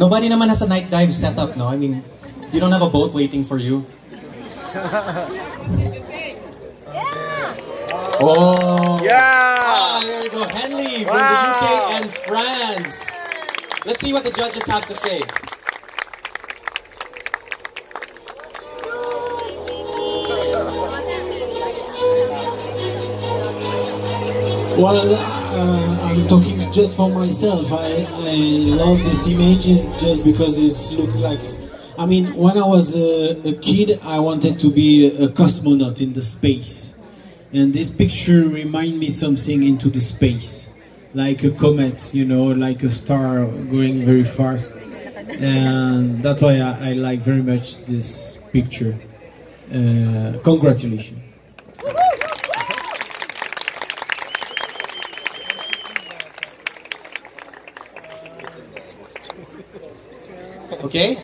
Nobody naman has a night dive setup, no? I mean, you don't have a boat waiting for you. Oh. Yeah! Ah, there you go. Henley from Wow. the UK and France. Let's see what the judges have to say. Well, uh, I'm talking just for myself. I, I love these images just because it looks like. I mean, when I was a, a kid, I wanted to be a, a cosmonaut in the space, and this picture remind me something into the space, like a comet, you know, like a star going very fast, and that's why I, I like very much this picture. Uh, congratulations. Okay?